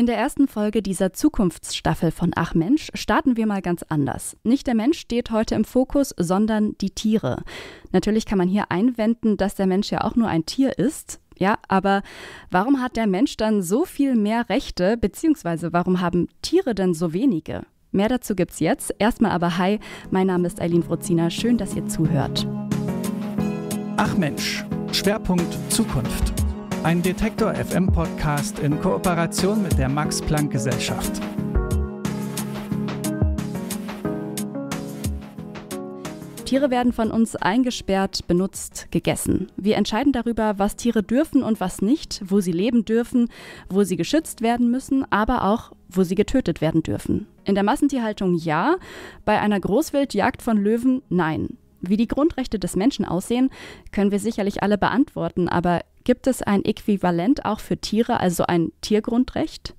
In der ersten Folge dieser Zukunftsstaffel von Ach Mensch starten wir mal ganz anders. Nicht der Mensch steht heute im Fokus, sondern die Tiere. Natürlich kann man hier einwenden, dass der Mensch ja auch nur ein Tier ist. Ja, aber warum hat der Mensch dann so viel mehr Rechte, beziehungsweise warum haben Tiere denn so wenige? Mehr dazu gibt's jetzt. Erstmal aber hi, mein Name ist Eileen Frozina. Schön, dass ihr zuhört. Ach Mensch, Schwerpunkt Zukunft. Ein Detektor FM Podcast in Kooperation mit der Max Planck Gesellschaft. Tiere werden von uns eingesperrt, benutzt, gegessen. Wir entscheiden darüber, was Tiere dürfen und was nicht, wo sie leben dürfen, wo sie geschützt werden müssen, aber auch, wo sie getötet werden dürfen. In der Massentierhaltung ja, bei einer Großwildjagd von Löwen nein. Wie die Grundrechte des Menschen aussehen, können wir sicherlich alle beantworten, aber gibt es ein Äquivalent auch für Tiere, also ein Tiergrundrecht?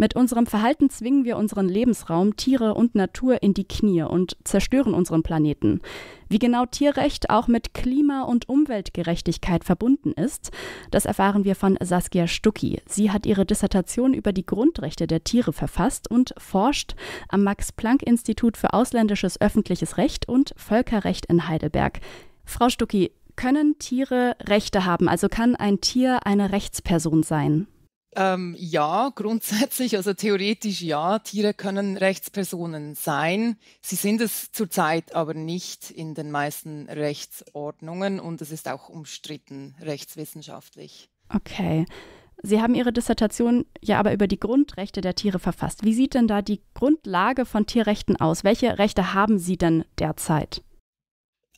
Mit unserem Verhalten zwingen wir unseren Lebensraum, Tiere und Natur in die Knie und zerstören unseren Planeten. Wie genau Tierrecht auch mit Klima- und Umweltgerechtigkeit verbunden ist, das erfahren wir von Saskia Stucki. Sie hat ihre Dissertation über die Grundrechte der Tiere verfasst und forscht am Max-Planck-Institut für ausländisches öffentliches Recht und Völkerrecht in Heidelberg. Frau Stucki, können Tiere Rechte haben? Also kann ein Tier eine Rechtsperson sein? Ähm, ja, grundsätzlich, also theoretisch ja, Tiere können Rechtspersonen sein. Sie sind es zurzeit aber nicht in den meisten Rechtsordnungen und es ist auch umstritten rechtswissenschaftlich. Okay. Sie haben Ihre Dissertation ja aber über die Grundrechte der Tiere verfasst. Wie sieht denn da die Grundlage von Tierrechten aus? Welche Rechte haben Sie denn derzeit?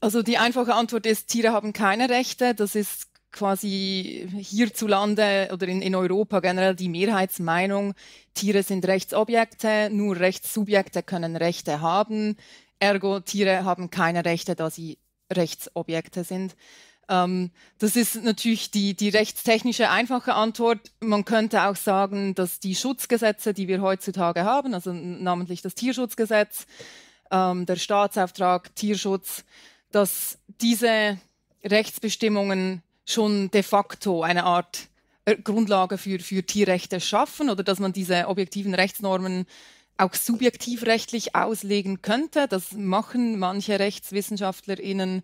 Also die einfache Antwort ist, Tiere haben keine Rechte. Das ist quasi hierzulande oder in, in Europa generell die Mehrheitsmeinung, Tiere sind Rechtsobjekte, nur Rechtssubjekte können Rechte haben. Ergo, Tiere haben keine Rechte, da sie Rechtsobjekte sind. Ähm, das ist natürlich die, die rechtstechnische einfache Antwort. Man könnte auch sagen, dass die Schutzgesetze, die wir heutzutage haben, also namentlich das Tierschutzgesetz, ähm, der Staatsauftrag, Tierschutz, dass diese Rechtsbestimmungen schon de facto eine Art äh, Grundlage für, für Tierrechte schaffen oder dass man diese objektiven Rechtsnormen auch subjektivrechtlich auslegen könnte. Das machen manche RechtswissenschaftlerInnen,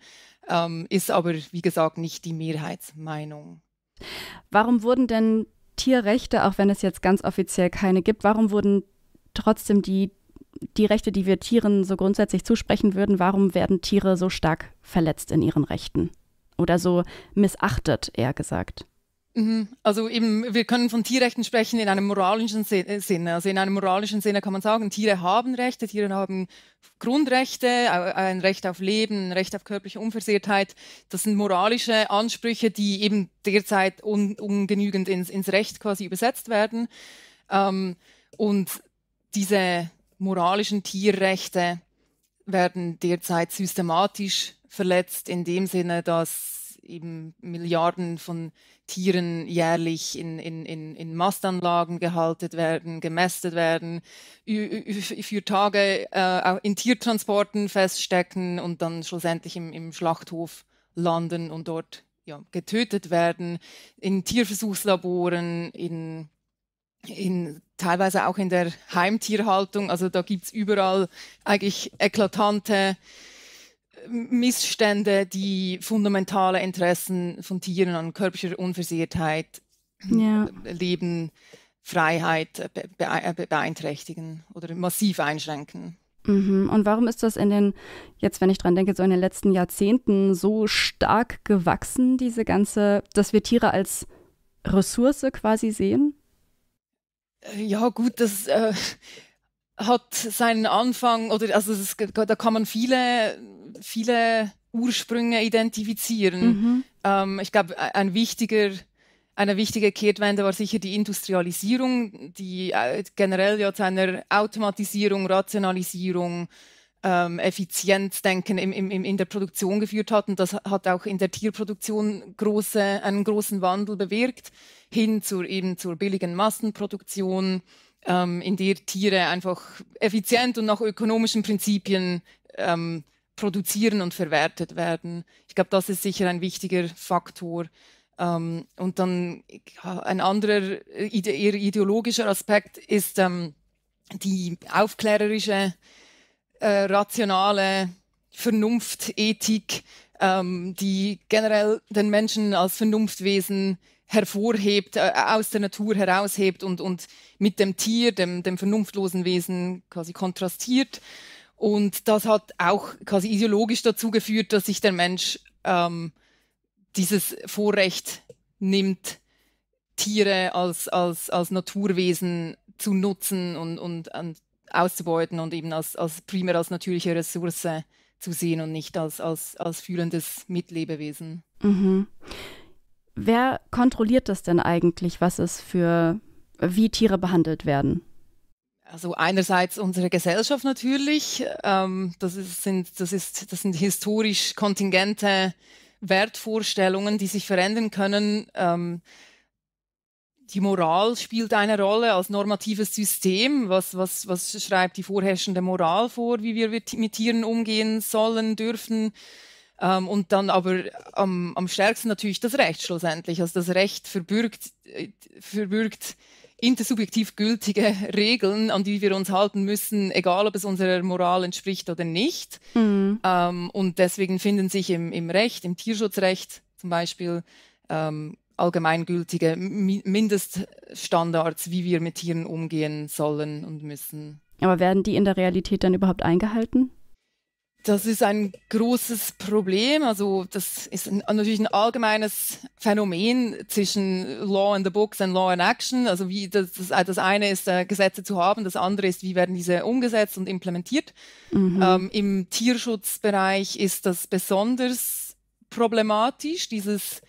ähm, ist aber, wie gesagt, nicht die Mehrheitsmeinung. Warum wurden denn Tierrechte, auch wenn es jetzt ganz offiziell keine gibt, warum wurden trotzdem die, die Rechte, die wir Tieren so grundsätzlich zusprechen würden, warum werden Tiere so stark verletzt in ihren Rechten? oder so missachtet, eher gesagt. Mhm. Also eben, wir können von Tierrechten sprechen in einem moralischen äh, Sinne. Also in einem moralischen Sinne kann man sagen, Tiere haben Rechte, Tiere haben Grundrechte, ein Recht auf Leben, ein Recht auf körperliche Unversehrtheit. Das sind moralische Ansprüche, die eben derzeit un ungenügend ins, ins Recht quasi übersetzt werden. Ähm, und diese moralischen Tierrechte werden derzeit systematisch verletzt in dem Sinne, dass eben Milliarden von Tieren jährlich in, in, in, in Mastanlagen gehalten werden, gemästet werden, für Tage äh, in Tiertransporten feststecken und dann schlussendlich im, im Schlachthof landen und dort ja, getötet werden, in Tierversuchslaboren, in, in, teilweise auch in der Heimtierhaltung. Also da gibt es überall eigentlich eklatante Missstände, die fundamentale Interessen von Tieren an körperlicher Unversehrtheit, ja. Leben, Freiheit beeinträchtigen oder massiv einschränken. Mhm. Und warum ist das in den, jetzt wenn ich dran denke, so in den letzten Jahrzehnten so stark gewachsen, diese ganze, dass wir Tiere als Ressource quasi sehen? Ja, gut, das äh, hat seinen Anfang, oder also das, da kann man viele viele Ursprünge identifizieren. Mhm. Ähm, ich glaube, ein wichtiger eine wichtige Kehrtwende war sicher die Industrialisierung, die äh, generell ja zu einer Automatisierung, Rationalisierung, ähm, Effizienzdenken im, im, in der Produktion geführt hat. Und das hat auch in der Tierproduktion große, einen großen Wandel bewirkt, hin zur, eben zur billigen Massenproduktion, ähm, in der Tiere einfach effizient und nach ökonomischen Prinzipien ähm, produzieren und verwertet werden. Ich glaube, das ist sicher ein wichtiger Faktor. Ähm, und dann ein anderer ide eher ideologischer Aspekt ist ähm, die aufklärerische, äh, rationale Vernunft, Ethik, ähm, die generell den Menschen als Vernunftwesen hervorhebt, äh, aus der Natur heraushebt und, und mit dem Tier, dem, dem vernunftlosen Wesen quasi kontrastiert. Und das hat auch quasi ideologisch dazu geführt, dass sich der Mensch ähm, dieses Vorrecht nimmt, Tiere als, als, als Naturwesen zu nutzen und, und, und auszubeuten und eben als, als primär als natürliche Ressource zu sehen und nicht als, als, als fühlendes Mitlebewesen. Mhm. Wer kontrolliert das denn eigentlich, was es für, wie Tiere behandelt werden? Also einerseits unsere Gesellschaft natürlich. Ähm, das, ist, sind, das, ist, das sind historisch kontingente Wertvorstellungen, die sich verändern können. Ähm, die Moral spielt eine Rolle als normatives System. Was, was, was schreibt die vorherrschende Moral vor, wie wir mit Tieren umgehen sollen, dürfen? Ähm, und dann aber am, am stärksten natürlich das Recht schlussendlich. Also das Recht verbürgt, äh, verbürgt intersubjektiv gültige Regeln, an die wir uns halten müssen, egal ob es unserer Moral entspricht oder nicht. Mhm. Ähm, und deswegen finden sich im, im Recht, im Tierschutzrecht zum Beispiel, ähm, allgemeingültige Mindeststandards, wie wir mit Tieren umgehen sollen und müssen. Aber werden die in der Realität dann überhaupt eingehalten? Das ist ein großes Problem. Also das ist ein, natürlich ein allgemeines Phänomen zwischen Law in the Books und Law in Action. Also wie das, das, das eine ist, äh, Gesetze zu haben, das andere ist, wie werden diese umgesetzt und implementiert. Mhm. Ähm, Im Tierschutzbereich ist das besonders problematisch, dieses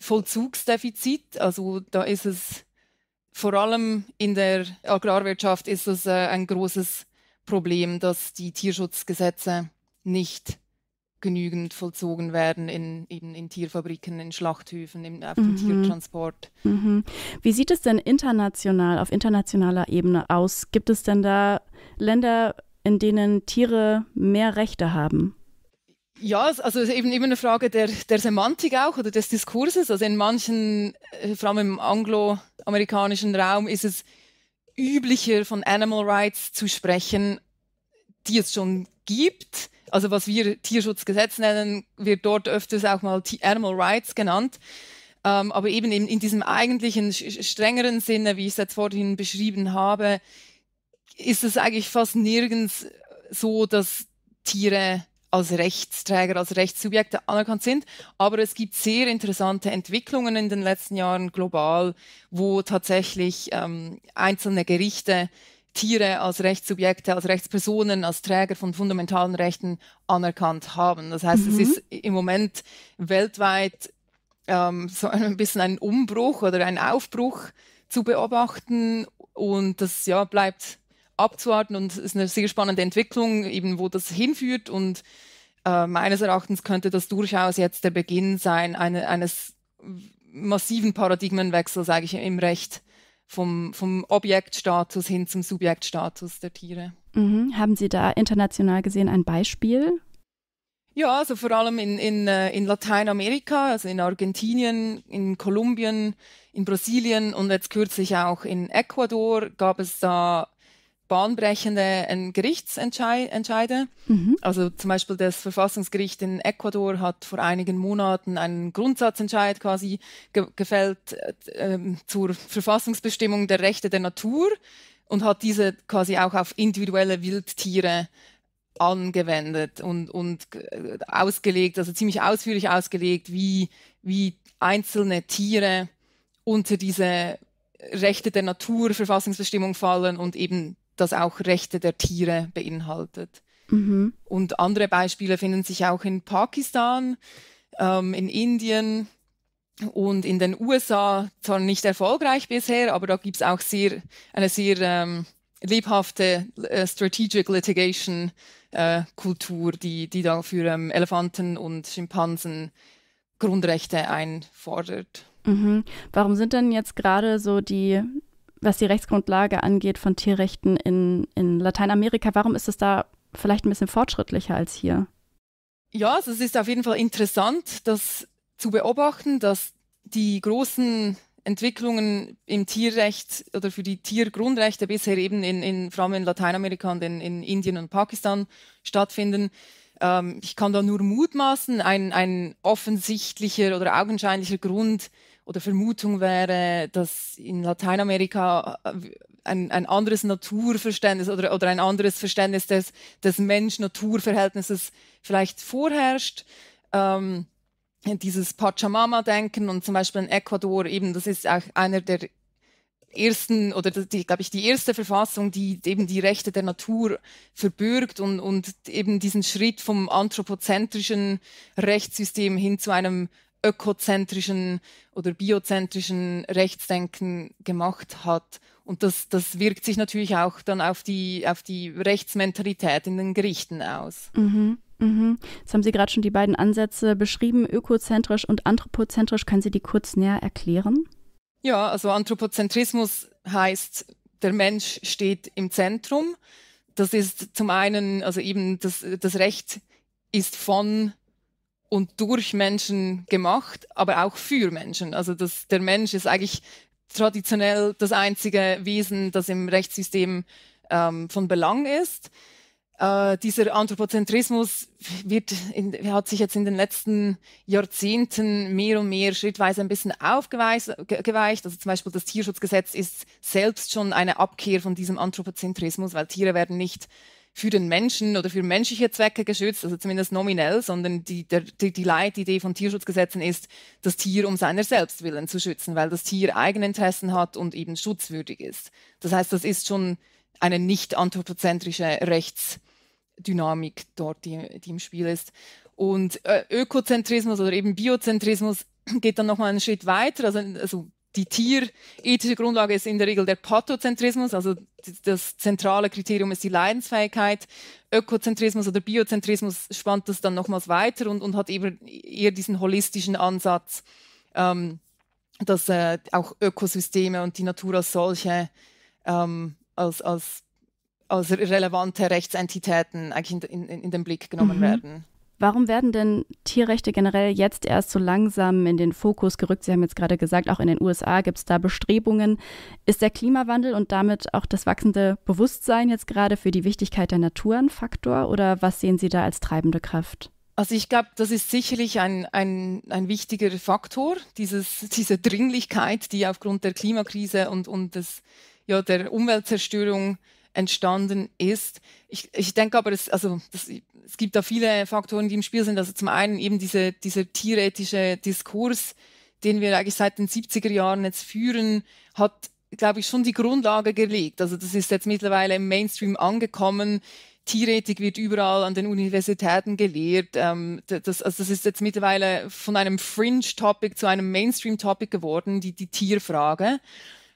Vollzugsdefizit. Also da ist es vor allem in der Agrarwirtschaft ist es äh, ein großes Problem, dass die Tierschutzgesetze nicht genügend vollzogen werden in, eben in Tierfabriken, in Schlachthöfen, im, auf dem mhm. Tiertransport. Mhm. Wie sieht es denn international, auf internationaler Ebene aus? Gibt es denn da Länder, in denen Tiere mehr Rechte haben? Ja, also eben immer eine Frage der, der Semantik auch oder des Diskurses. Also in manchen, äh, vor allem im angloamerikanischen Raum, ist es üblicher, von Animal Rights zu sprechen, die es schon gibt also was wir Tierschutzgesetz nennen, wird dort öfters auch mal Animal Rights genannt. Ähm, aber eben in, in diesem eigentlichen strengeren Sinne, wie ich es jetzt vorhin beschrieben habe, ist es eigentlich fast nirgends so, dass Tiere als Rechtsträger, als Rechtssubjekte anerkannt sind. Aber es gibt sehr interessante Entwicklungen in den letzten Jahren global, wo tatsächlich ähm, einzelne Gerichte Tiere als Rechtssubjekte, als Rechtspersonen, als Träger von fundamentalen Rechten anerkannt haben. Das heißt, mhm. es ist im Moment weltweit ähm, so ein bisschen ein Umbruch oder ein Aufbruch zu beobachten und das ja bleibt abzuwarten und es ist eine sehr spannende Entwicklung, eben wo das hinführt und äh, meines Erachtens könnte das durchaus jetzt der Beginn sein eine, eines massiven Paradigmenwechsels, sage ich, im Recht vom, vom Objektstatus hin zum Subjektstatus der Tiere. Mhm. Haben Sie da international gesehen ein Beispiel? Ja, also vor allem in, in, äh, in Lateinamerika, also in Argentinien, in Kolumbien, in Brasilien und jetzt kürzlich auch in Ecuador gab es da bahnbrechende Gerichtsentscheide. Mhm. Also zum Beispiel das Verfassungsgericht in Ecuador hat vor einigen Monaten einen Grundsatzentscheid quasi ge gefällt äh, zur Verfassungsbestimmung der Rechte der Natur und hat diese quasi auch auf individuelle Wildtiere angewendet und, und ausgelegt, also ziemlich ausführlich ausgelegt, wie, wie einzelne Tiere unter diese Rechte der Natur Verfassungsbestimmung fallen und eben das auch Rechte der Tiere beinhaltet. Mhm. Und andere Beispiele finden sich auch in Pakistan, ähm, in Indien und in den USA, zwar nicht erfolgreich bisher, aber da gibt es auch sehr, eine sehr ähm, lebhafte äh, Strategic Litigation äh, Kultur, die, die da für ähm, Elefanten und Schimpansen Grundrechte einfordert. Mhm. Warum sind denn jetzt gerade so die was die Rechtsgrundlage angeht von Tierrechten in, in Lateinamerika. Warum ist es da vielleicht ein bisschen fortschrittlicher als hier? Ja, also es ist auf jeden Fall interessant, das zu beobachten, dass die großen Entwicklungen im Tierrecht oder für die Tiergrundrechte bisher eben in, in vor allem in Lateinamerika und in, in Indien und Pakistan stattfinden. Ähm, ich kann da nur mutmaßen, ein, ein offensichtlicher oder augenscheinlicher Grund oder Vermutung wäre, dass in Lateinamerika äh, ein, ein anderes Naturverständnis oder, oder ein anderes Verständnis des, des Mensch-Natur-Verhältnisses vielleicht vorherrscht. Ähm, dieses Pachamama-Denken und zum Beispiel in Ecuador eben, das ist auch einer der ersten oder die, glaube ich, die erste Verfassung, die eben die Rechte der Natur verbürgt und, und eben diesen Schritt vom anthropozentrischen Rechtssystem hin zu einem ökozentrischen oder biozentrischen Rechtsdenken gemacht hat. Und das, das wirkt sich natürlich auch dann auf die, auf die Rechtsmentalität in den Gerichten aus. Mhm. Mhm. Jetzt haben Sie gerade schon die beiden Ansätze beschrieben, ökozentrisch und anthropozentrisch. Können Sie die kurz näher erklären? Ja, also Anthropozentrismus heißt, der Mensch steht im Zentrum. Das ist zum einen, also eben das, das Recht ist von und durch Menschen gemacht, aber auch für Menschen. Also das, der Mensch ist eigentlich traditionell das einzige Wesen, das im Rechtssystem ähm, von Belang ist. Äh, dieser Anthropozentrismus wird in, hat sich jetzt in den letzten Jahrzehnten mehr und mehr schrittweise ein bisschen aufgeweicht. Also zum Beispiel das Tierschutzgesetz ist selbst schon eine Abkehr von diesem Anthropozentrismus, weil Tiere werden nicht für den Menschen oder für menschliche Zwecke geschützt, also zumindest nominell, sondern die, der, die, die Leitidee von Tierschutzgesetzen ist, das Tier um seiner selbst willen zu schützen, weil das Tier Eigeninteressen hat und eben schutzwürdig ist. Das heißt, das ist schon eine nicht anthropozentrische Rechtsdynamik dort, die, die im Spiel ist. Und äh, Ökozentrismus oder eben Biozentrismus geht dann nochmal einen Schritt weiter. Also, also die tierethische Grundlage ist in der Regel der Pathozentrismus, also das zentrale Kriterium ist die Leidensfähigkeit. Ökozentrismus oder Biozentrismus spannt das dann nochmals weiter und, und hat eben eher diesen holistischen Ansatz, ähm, dass äh, auch Ökosysteme und die Natur als solche ähm, als, als, als relevante Rechtsentitäten eigentlich in, in, in den Blick genommen mhm. werden. Warum werden denn Tierrechte generell jetzt erst so langsam in den Fokus gerückt? Sie haben jetzt gerade gesagt, auch in den USA gibt es da Bestrebungen. Ist der Klimawandel und damit auch das wachsende Bewusstsein jetzt gerade für die Wichtigkeit der Natur ein Faktor oder was sehen Sie da als treibende Kraft? Also ich glaube, das ist sicherlich ein, ein, ein wichtiger Faktor, dieses, diese Dringlichkeit, die aufgrund der Klimakrise und, und des, ja, der Umweltzerstörung entstanden ist. Ich, ich denke aber, es, also, das, es gibt da viele Faktoren, die im Spiel sind. Also zum einen eben diese, dieser tierethische Diskurs, den wir eigentlich seit den 70er Jahren jetzt führen, hat, glaube ich, schon die Grundlage gelegt. Also das ist jetzt mittlerweile im Mainstream angekommen. Tierethik wird überall an den Universitäten gelehrt. Ähm, das, also das ist jetzt mittlerweile von einem Fringe-Topic zu einem Mainstream-Topic geworden, die, die Tierfrage.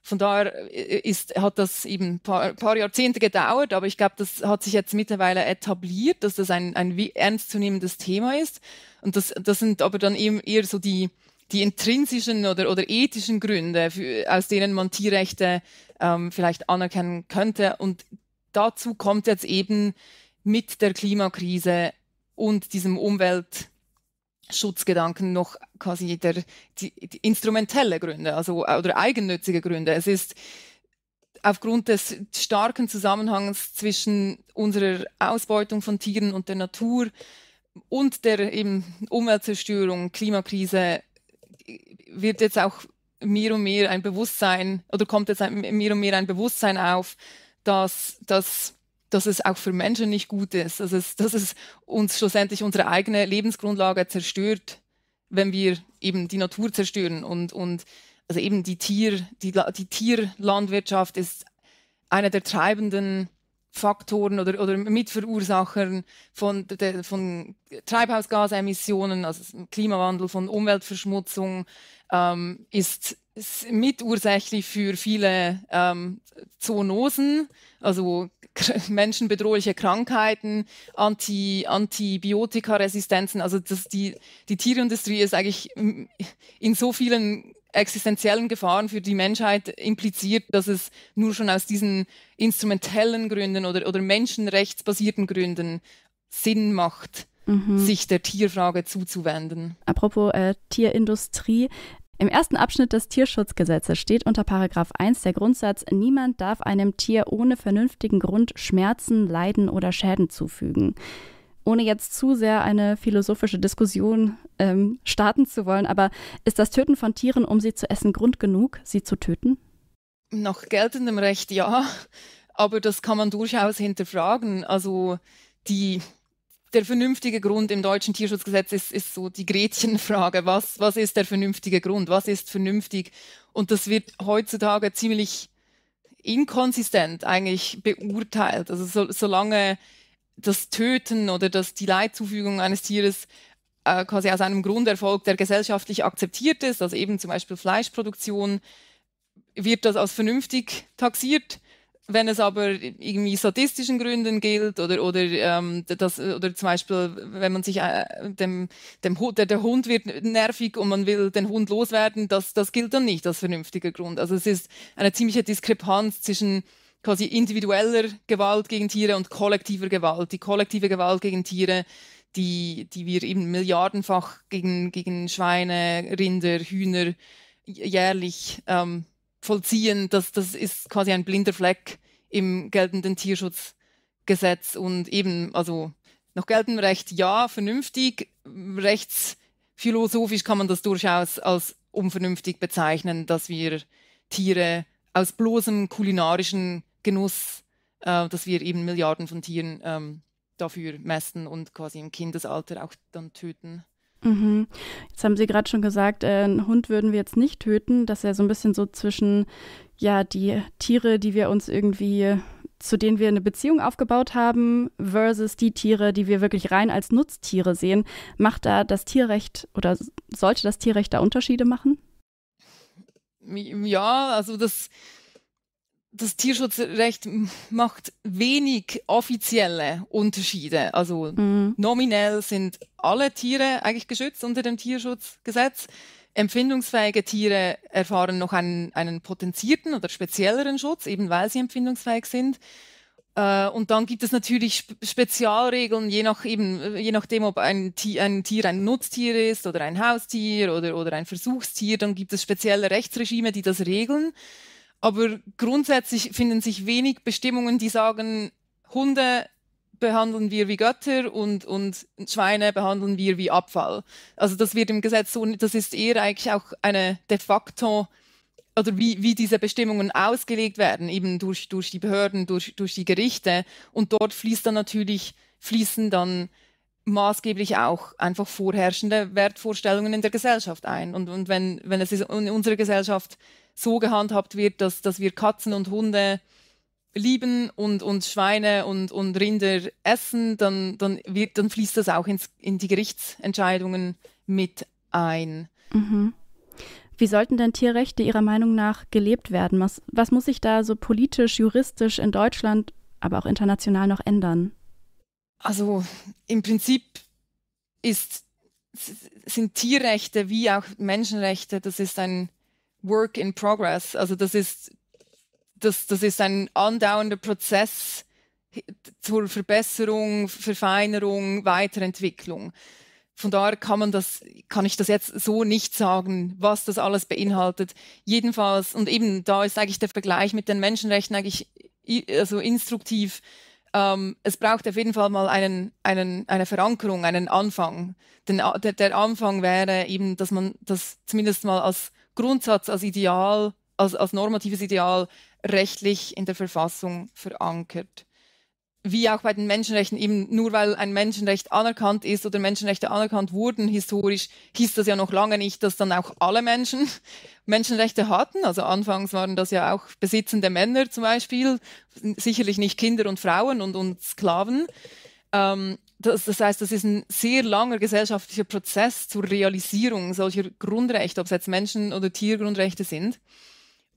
Von daher äh, ist, hat das eben ein paar, paar Jahrzehnte gedauert, aber ich glaube, das hat sich jetzt mittlerweile etabliert, dass das ein, ein ernstzunehmendes Thema ist. Und das, das sind aber dann eben eher so die, die intrinsischen oder, oder ethischen Gründe, für, aus denen man Tierrechte ähm, vielleicht anerkennen könnte. Und dazu kommt jetzt eben mit der Klimakrise und diesem Umwelt Schutzgedanken noch quasi der, die, die instrumentelle Gründe, also oder eigennützige Gründe. Es ist aufgrund des starken Zusammenhangs zwischen unserer Ausbeutung von Tieren und der Natur und der eben Umweltzerstörung, Klimakrise wird jetzt auch mehr und mehr ein Bewusstsein oder kommt jetzt mehr und mehr ein Bewusstsein auf, dass, dass dass es auch für Menschen nicht gut ist, dass es, dass es uns schlussendlich unsere eigene Lebensgrundlage zerstört, wenn wir eben die Natur zerstören. Und, und also eben die, Tier, die, die Tierlandwirtschaft ist einer der treibenden Faktoren oder, oder Mitverursachern von, de, von Treibhausgasemissionen, also Klimawandel, von Umweltverschmutzung, ähm, ist mitursächlich für viele ähm, Zoonosen, also menschenbedrohliche Krankheiten, Anti, Antibiotikaresistenzen. Also das, die, die Tierindustrie ist eigentlich in so vielen existenziellen Gefahren für die Menschheit impliziert, dass es nur schon aus diesen instrumentellen Gründen oder, oder menschenrechtsbasierten Gründen Sinn macht, mhm. sich der Tierfrage zuzuwenden. Apropos äh, Tierindustrie, Im ersten Abschnitt des Tierschutzgesetzes steht unter Paragraph 1 der Grundsatz, niemand darf einem Tier ohne vernünftigen Grund Schmerzen, Leiden oder Schäden zufügen. Ohne jetzt zu sehr eine philosophische Diskussion ähm, starten zu wollen, aber ist das Töten von Tieren, um sie zu essen, Grund genug, sie zu töten? Nach geltendem Recht ja, aber das kann man durchaus hinterfragen. Also die der vernünftige Grund im deutschen Tierschutzgesetz ist, ist so die Gretchenfrage. Was, was ist der vernünftige Grund? Was ist vernünftig? Und das wird heutzutage ziemlich inkonsistent eigentlich beurteilt. Also so, solange das Töten oder das, die Leidzufügung eines Tieres äh, quasi aus einem Grund erfolgt, der gesellschaftlich akzeptiert ist, also eben zum Beispiel Fleischproduktion, wird das als vernünftig taxiert. Wenn es aber irgendwie sadistischen Gründen gilt oder oder ähm, das oder zum Beispiel wenn man sich äh, dem dem Hund der, der Hund wird nervig und man will den Hund loswerden, das das gilt dann nicht als vernünftiger Grund. Also es ist eine ziemliche Diskrepanz zwischen quasi individueller Gewalt gegen Tiere und kollektiver Gewalt. Die kollektive Gewalt gegen Tiere, die die wir eben milliardenfach gegen gegen Schweine, Rinder, Hühner jährlich ähm, vollziehen, das, das ist quasi ein blinder Fleck im geltenden Tierschutzgesetz. Und eben, also nach geltendem Recht ja, vernünftig, rechtsphilosophisch kann man das durchaus als unvernünftig bezeichnen, dass wir Tiere aus bloßem kulinarischen Genuss, äh, dass wir eben Milliarden von Tieren ähm, dafür messen und quasi im Kindesalter auch dann töten. Mhm. Jetzt haben Sie gerade schon gesagt, äh, einen Hund würden wir jetzt nicht töten. Das ist ja so ein bisschen so zwischen, ja, die Tiere, die wir uns irgendwie, zu denen wir eine Beziehung aufgebaut haben, versus die Tiere, die wir wirklich rein als Nutztiere sehen. Macht da das Tierrecht oder sollte das Tierrecht da Unterschiede machen? Ja, also das das Tierschutzrecht macht wenig offizielle Unterschiede. Also mhm. nominell sind alle Tiere eigentlich geschützt unter dem Tierschutzgesetz. Empfindungsfähige Tiere erfahren noch einen, einen potenzierten oder spezielleren Schutz, eben weil sie empfindungsfähig sind. Äh, und dann gibt es natürlich Spezialregeln, je, nach eben, je nachdem, ob ein Tier, ein Tier ein Nutztier ist oder ein Haustier oder, oder ein Versuchstier, dann gibt es spezielle Rechtsregime, die das regeln. Aber grundsätzlich finden sich wenig Bestimmungen, die sagen, Hunde behandeln wir wie Götter und, und Schweine behandeln wir wie Abfall. Also das wird im Gesetz so, das ist eher eigentlich auch eine de facto oder wie, wie diese Bestimmungen ausgelegt werden, eben durch, durch die Behörden, durch, durch die Gerichte. Und dort fließt dann natürlich, fließen dann maßgeblich auch einfach vorherrschende Wertvorstellungen in der Gesellschaft ein. Und, und wenn, wenn es in unserer Gesellschaft so gehandhabt wird, dass, dass wir Katzen und Hunde lieben und, und Schweine und, und Rinder essen, dann, dann, wird, dann fließt das auch ins, in die Gerichtsentscheidungen mit ein. Mhm. Wie sollten denn Tierrechte Ihrer Meinung nach gelebt werden? Was, was muss sich da so politisch, juristisch in Deutschland, aber auch international noch ändern? Also im Prinzip ist, sind Tierrechte wie auch Menschenrechte, das ist ein Work in Progress. Also das ist, das, das ist ein andauernder Prozess zur Verbesserung, Verfeinerung, Weiterentwicklung. Von daher kann man das, kann ich das jetzt so nicht sagen, was das alles beinhaltet. Jedenfalls, und eben da ist eigentlich der Vergleich mit den Menschenrechten eigentlich also instruktiv. Ähm, es braucht auf jeden Fall mal einen, einen, eine Verankerung, einen Anfang. Denn der, der Anfang wäre eben, dass man das zumindest mal als Grundsatz, als Ideal, als, als normatives Ideal rechtlich in der Verfassung verankert. Wie auch bei den Menschenrechten, eben nur weil ein Menschenrecht anerkannt ist oder Menschenrechte anerkannt wurden historisch, hieß das ja noch lange nicht, dass dann auch alle Menschen Menschenrechte hatten. Also anfangs waren das ja auch besitzende Männer zum Beispiel, sicherlich nicht Kinder und Frauen und, und Sklaven. Ähm, das, das, heißt, das ist ein sehr langer gesellschaftlicher Prozess zur Realisierung solcher Grundrechte, ob es jetzt Menschen- oder Tiergrundrechte sind.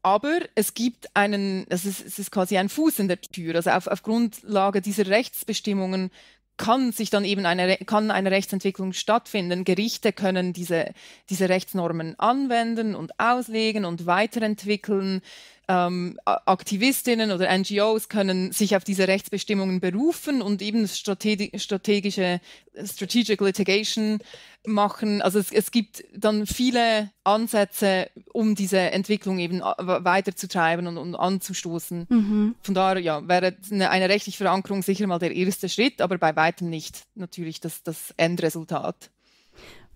Aber es gibt einen, es ist, es ist quasi ein Fuß in der Tür. Also auf, auf Grundlage dieser Rechtsbestimmungen kann sich dann eben eine, kann eine Rechtsentwicklung stattfinden. Gerichte können diese, diese Rechtsnormen anwenden und auslegen und weiterentwickeln. Ähm, Aktivistinnen oder NGOs können sich auf diese Rechtsbestimmungen berufen und eben strategische Strategic Litigation machen. Also es, es gibt dann viele Ansätze, um diese Entwicklung eben weiterzutreiben und, und anzustoßen. Mhm. Von daher ja, wäre eine, eine, rechtliche Verankerung sicher mal der erste Schritt, aber bei weitem nicht natürlich das, das Endresultat.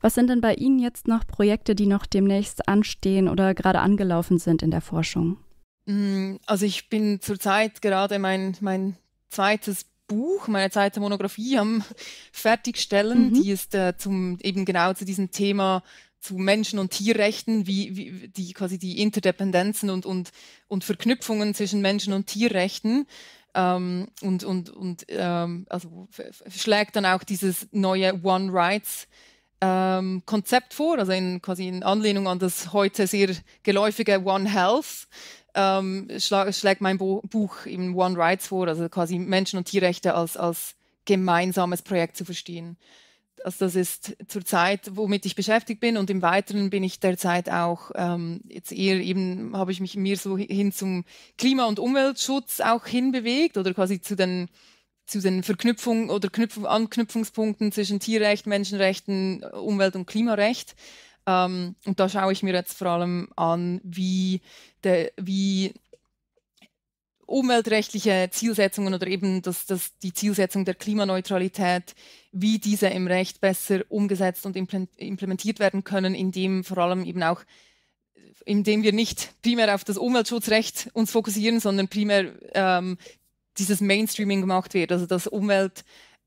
Was sind denn bei Ihnen jetzt noch Projekte, die noch demnächst anstehen oder gerade angelaufen sind in der Forschung? Mm, also ich bin zurzeit gerade mein, mein zweites Buch, meine zweite Monographie am Fertigstellen. Mhm. Die ist äh, zum eben genau zu diesem Thema zu Menschen- und Tierrechten, wie, wie die quasi die Interdependenzen und, und, und Verknüpfungen zwischen Menschen- und Tierrechten. Ähm, und und, und ähm, also schlägt dann auch dieses neue One Rights ähm, Konzept vor, also in, quasi in Anlehnung an das heute sehr geläufige One Health ähm, schlag, schlägt mein Bo Buch eben One Rights vor, also quasi Menschen- und Tierrechte als, als gemeinsames Projekt zu verstehen. Also das ist zurzeit, womit ich beschäftigt bin und im Weiteren bin ich derzeit auch ähm, jetzt eher eben habe ich mich mir so hin zum Klima- und Umweltschutz auch hinbewegt oder quasi zu den zu den Verknüpfungen oder Knüpf Anknüpfungspunkten zwischen Tierrecht, Menschenrechten, Umwelt- und Klimarecht. Ähm, und da schaue ich mir jetzt vor allem an, wie, de, wie umweltrechtliche Zielsetzungen oder eben das, das, die Zielsetzung der Klimaneutralität, wie diese im Recht besser umgesetzt und implementiert werden können, indem vor allem eben auch indem wir nicht primär auf das Umweltschutzrecht uns fokussieren, sondern primär ähm, dieses Mainstreaming gemacht wird, also dass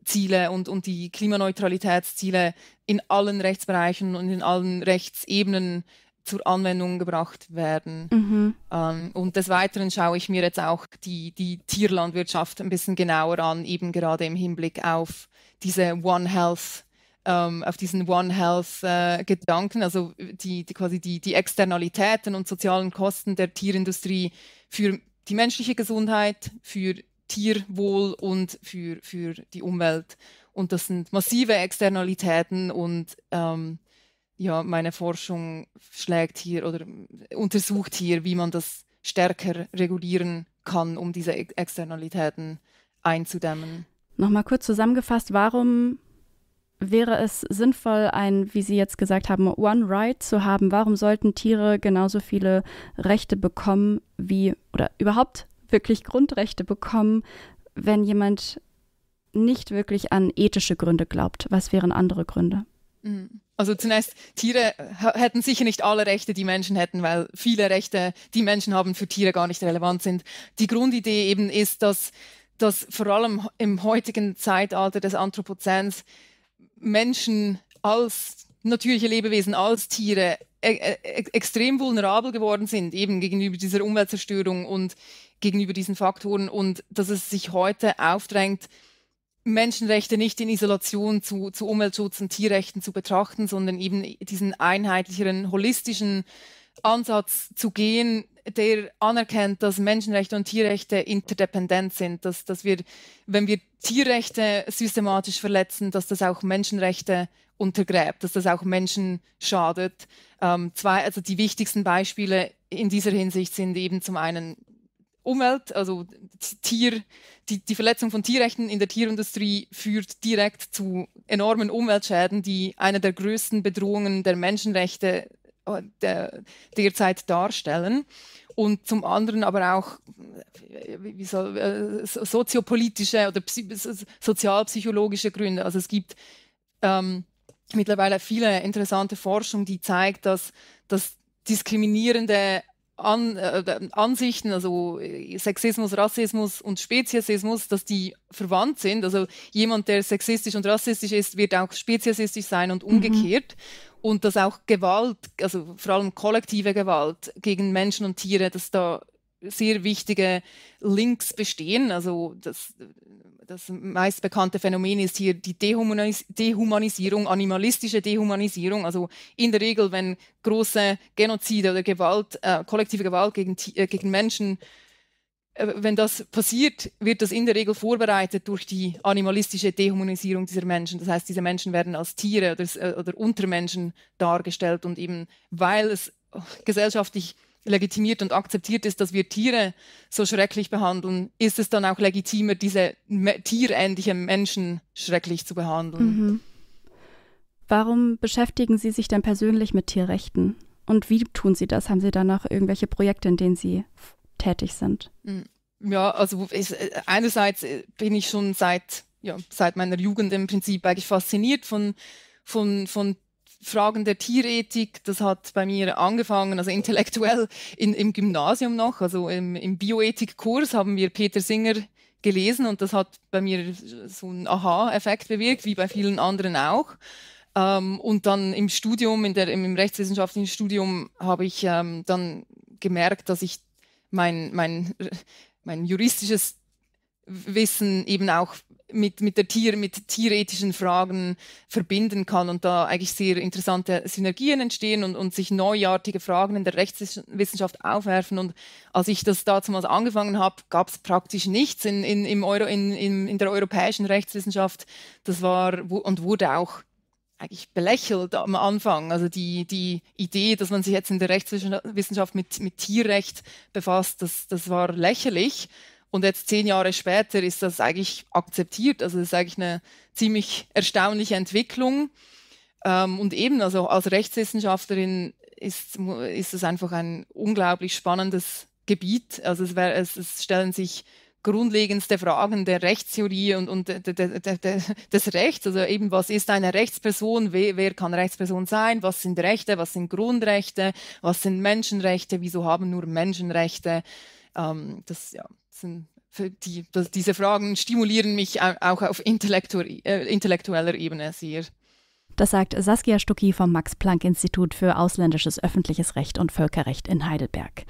Umweltziele und, und die Klimaneutralitätsziele in allen Rechtsbereichen und in allen Rechtsebenen zur Anwendung gebracht werden. Mhm. Ähm, und des Weiteren schaue ich mir jetzt auch die, die Tierlandwirtschaft ein bisschen genauer an, eben gerade im Hinblick auf diese One Health ähm, auf diesen One Health äh, Gedanken, also die, die quasi die, die Externalitäten und sozialen Kosten der Tierindustrie für die menschliche Gesundheit, für Tierwohl und für, für die Umwelt. Und das sind massive Externalitäten und ähm, ja, meine Forschung schlägt hier oder untersucht hier, wie man das stärker regulieren kann, um diese Externalitäten einzudämmen. Nochmal kurz zusammengefasst, warum wäre es sinnvoll, ein, wie Sie jetzt gesagt haben, One Right zu haben? Warum sollten Tiere genauso viele Rechte bekommen wie oder überhaupt wirklich Grundrechte bekommen, wenn jemand nicht wirklich an ethische Gründe glaubt? Was wären andere Gründe? Mhm. Also zunächst, Tiere hätten sicher nicht alle Rechte, die Menschen hätten, weil viele Rechte, die Menschen haben, für Tiere gar nicht relevant sind. Die Grundidee eben ist, dass, dass vor allem im heutigen Zeitalter des Anthropozäns Menschen als natürliche Lebewesen, als Tiere e e extrem vulnerabel geworden sind, eben gegenüber dieser Umweltzerstörung und gegenüber diesen Faktoren und dass es sich heute aufdrängt, Menschenrechte nicht in Isolation zu, zu Umweltschutz und Tierrechten zu betrachten, sondern eben diesen einheitlicheren, holistischen Ansatz zu gehen, der anerkennt, dass Menschenrechte und Tierrechte interdependent sind, dass, dass wir, wenn wir Tierrechte systematisch verletzen, dass das auch Menschenrechte untergräbt, dass das auch Menschen schadet. Ähm, zwei, also die wichtigsten Beispiele in dieser Hinsicht sind eben zum einen Umwelt, also Tier, die, die Verletzung von Tierrechten in der Tierindustrie führt direkt zu enormen Umweltschäden, die eine der größten Bedrohungen der Menschenrechte äh, der, derzeit darstellen. Und zum anderen aber auch wie soll, äh, soziopolitische oder sozialpsychologische Gründe. Also es gibt ähm, mittlerweile viele interessante Forschung, die zeigt, dass, dass diskriminierende an, äh, Ansichten, also äh, Sexismus, Rassismus und Speziesismus, dass die verwandt sind. Also jemand, der sexistisch und rassistisch ist, wird auch speziesistisch sein und mhm. umgekehrt. Mhm. Und dass auch Gewalt, also vor allem kollektive Gewalt gegen Menschen und Tiere, dass da sehr wichtige Links bestehen. Also das, das meist bekannte Phänomen ist hier die Dehumanis Dehumanisierung, animalistische Dehumanisierung. Also in der Regel, wenn große Genozide oder Gewalt, äh, kollektive Gewalt gegen, äh, gegen Menschen, äh, wenn das passiert, wird das in der Regel vorbereitet durch die animalistische Dehumanisierung dieser Menschen. Das heißt, diese Menschen werden als Tiere oder, äh, oder Untermenschen dargestellt und eben weil es gesellschaftlich legitimiert und akzeptiert ist, dass wir Tiere so schrecklich behandeln, ist es dann auch legitimer, diese tierähnlichen Menschen schrecklich zu behandeln. Mhm. Warum beschäftigen Sie sich denn persönlich mit Tierrechten? Und wie tun Sie das? Haben Sie da noch irgendwelche Projekte, in denen Sie tätig sind? Hm. Ja, also ist, einerseits äh, bin ich schon seit, ja, seit meiner Jugend im Prinzip eigentlich fasziniert von, von, von Fragen der Tierethik, das hat bei mir angefangen, also intellektuell in, im Gymnasium noch, also im, im Bioethikkurs haben wir Peter Singer gelesen und das hat bei mir so einen Aha-Effekt bewirkt, wie bei vielen anderen auch. Ähm, und dann im Studium, in der, im rechtswissenschaftlichen Studium, habe ich ähm, dann gemerkt, dass ich mein, mein, mein juristisches Wissen eben auch mit, mit der Tier, mit tierethischen Fragen verbinden kann und da eigentlich sehr interessante Synergien entstehen und, und sich neuartige Fragen in der Rechtswissenschaft aufwerfen. Und als ich das damals angefangen habe, gab es praktisch nichts in, in, im Euro, in, in, in der europäischen Rechtswissenschaft. Das war und wurde auch eigentlich belächelt am Anfang. Also die, die Idee, dass man sich jetzt in der Rechtswissenschaft mit, mit Tierrecht befasst, das, das war lächerlich. Und jetzt zehn Jahre später ist das eigentlich akzeptiert. Also das ist eigentlich eine ziemlich erstaunliche Entwicklung. Ähm, und eben, also als Rechtswissenschaftlerin ist, ist es einfach ein unglaublich spannendes Gebiet. Also es, wär, es, es stellen sich grundlegendste Fragen der Rechtstheorie und, und de, de, de, des Rechts. Also eben, was ist eine Rechtsperson? Wer, wer, kann Rechtsperson sein? Was sind Rechte? Was sind Grundrechte? Was sind Menschenrechte? Wieso haben nur Menschenrechte? Ähm, das, ja, sind die, das, diese Fragen stimulieren mich auch auf intellektu äh, intellektueller Ebene sehr. Das sagt Saskia Stucki vom Max-Planck-Institut für ausländisches öffentliches Recht und Völkerrecht in Heidelberg.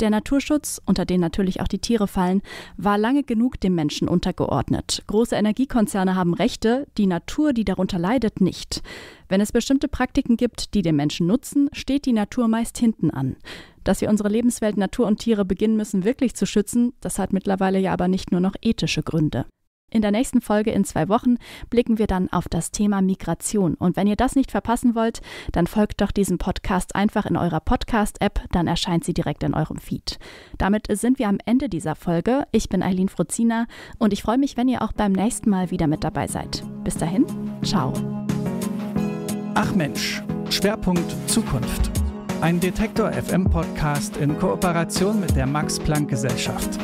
Der Naturschutz, unter den natürlich auch die Tiere fallen, war lange genug dem Menschen untergeordnet. Große Energiekonzerne haben Rechte, die Natur, die darunter leidet, nicht. Wenn es bestimmte Praktiken gibt, die den Menschen nutzen, steht die Natur meist hinten an. Dass wir unsere Lebenswelt Natur und Tiere beginnen müssen wirklich zu schützen, das hat mittlerweile ja aber nicht nur noch ethische Gründe. In der nächsten Folge in zwei Wochen blicken wir dann auf das Thema Migration. Und wenn ihr das nicht verpassen wollt, dann folgt doch diesem Podcast einfach in eurer Podcast-App, dann erscheint sie direkt in eurem Feed. Damit sind wir am Ende dieser Folge. Ich bin Eileen Fruzina und ich freue mich, wenn ihr auch beim nächsten Mal wieder mit dabei seid. Bis dahin, ciao. Ach Mensch, Schwerpunkt Zukunft. Ein Detektor FM Podcast in Kooperation mit der Max Planck Gesellschaft.